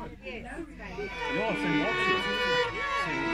You're the